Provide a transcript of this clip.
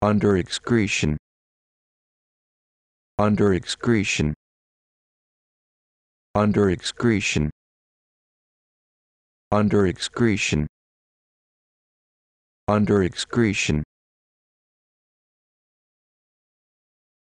under excretion. Under excretion. Under excretion. Under excretion. Under excretion.